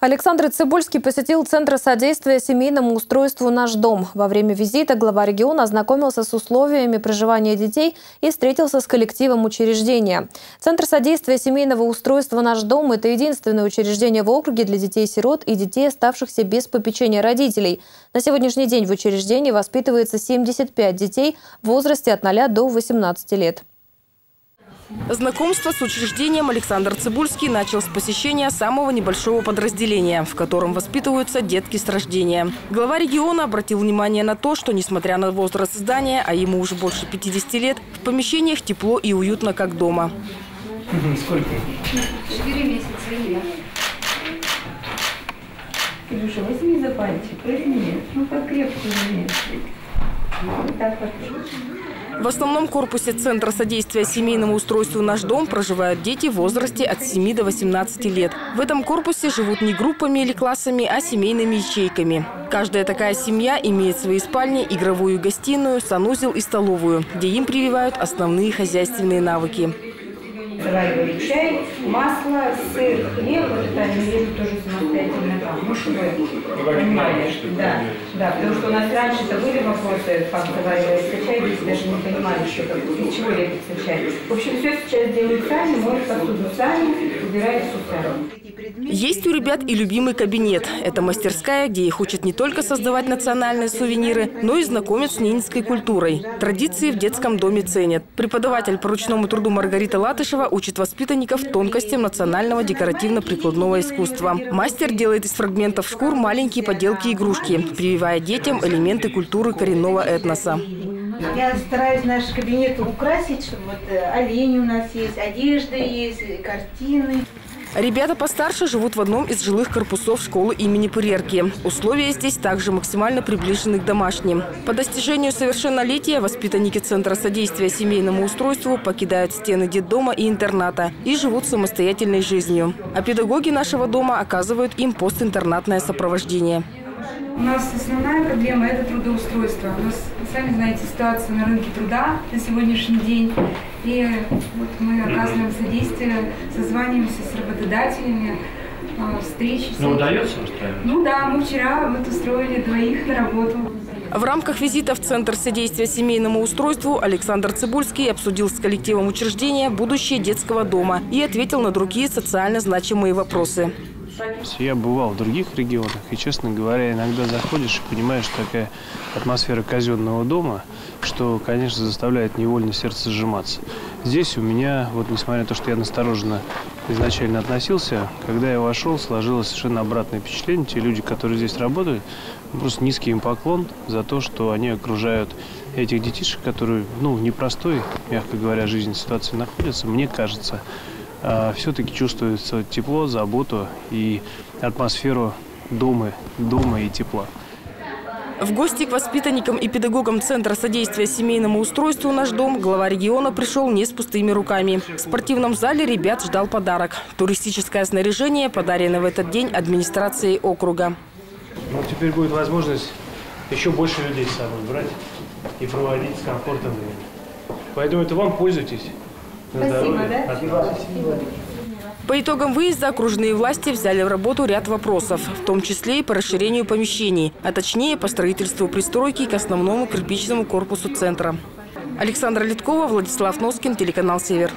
Александр Цибульский посетил Центр содействия семейному устройству «Наш дом». Во время визита глава региона ознакомился с условиями проживания детей и встретился с коллективом учреждения. Центр содействия семейного устройства «Наш дом» – это единственное учреждение в округе для детей-сирот и детей, оставшихся без попечения родителей. На сегодняшний день в учреждении воспитывается 75 детей в возрасте от 0 до 18 лет. Знакомство с учреждением Александр Цибульский начал с посещения самого небольшого подразделения, в котором воспитываются детки с рождения. Глава региона обратил внимание на то, что, несмотря на возраст здания, а ему уже больше 50 лет, в помещениях тепло и уютно, как дома. Сколько? Четыре месяца и я. Илюша, возьми за пальчик, возьми. Ну, как крепко возьми. В основном корпусе Центра содействия семейному устройству «Наш дом» проживают дети в возрасте от 7 до 18 лет. В этом корпусе живут не группами или классами, а семейными ячейками. Каждая такая семья имеет свои спальни, игровую гостиную, санузел и столовую, где им прививают основные хозяйственные навыки заваривали чай, масло, сыр, хлеб, вот это они режут тоже самостоятельно там, ну, чтобы понимали, да, да, потому что у нас раньше-то были вопросы, как заваривается чай, дети даже не понимали, что как, из чего лепится чай. В общем, все сейчас делают сами, моют посуду сами, убирают сами. Есть у ребят и любимый кабинет. Это мастерская, где их учат не только создавать национальные сувениры, но и знакомят с ненецкой культурой. Традиции в детском доме ценят. Преподаватель по ручному труду Маргарита Латышева учит воспитанников тонкостям национального декоративно-прикладного искусства. Мастер делает из фрагментов шкур маленькие поделки-игрушки, прививая детям элементы культуры коренного этноса. Я стараюсь наш кабинет украсить, чтобы вот э, олени у нас есть, одежда есть, картины. Ребята постарше живут в одном из жилых корпусов школы имени Пырерки. Условия здесь также максимально приближены к домашним. По достижению совершеннолетия воспитанники Центра содействия семейному устройству покидают стены детдома и интерната и живут самостоятельной жизнью. А педагоги нашего дома оказывают им постинтернатное сопровождение. У нас основная проблема – это трудоустройство. У нас, сами знаете, ситуация на рынке труда на сегодняшний день. И вот мы оказываем содействие, созваниваемся с работодателями, а, встречи. Ну, удается устраивать? Ну да, мы вчера вот устроили двоих на работу. В рамках визита в Центр содействия семейному устройству Александр Цибульский обсудил с коллективом учреждения будущее детского дома и ответил на другие социально значимые вопросы. Я бывал в других регионах, и, честно говоря, иногда заходишь и понимаешь, такая атмосфера казенного дома, что, конечно, заставляет невольно сердце сжиматься. Здесь у меня, вот несмотря на то, что я настороженно изначально относился, когда я вошел, сложилось совершенно обратное впечатление. Те люди, которые здесь работают, просто низкий им поклон за то, что они окружают этих детишек, которые, ну, в непростой, мягко говоря, жизненной ситуации находятся, мне кажется, а, все-таки чувствуется тепло, заботу и атмосферу дома, дома и тепла. В гости к воспитанникам и педагогам Центра содействия семейному устройству «Наш дом» глава региона пришел не с пустыми руками. В спортивном зале ребят ждал подарок – туристическое снаряжение, подаренное в этот день администрацией округа. Ну, теперь будет возможность еще больше людей с собой брать и проводить с комфортом время. Поэтому это вам пользуйтесь. Спасибо, да? По итогам выезда окружные власти взяли в работу ряд вопросов, в том числе и по расширению помещений, а точнее по строительству пристройки к основному кирпичному корпусу центра. Александра Литкова, Владислав Носкин, телеканал «Север».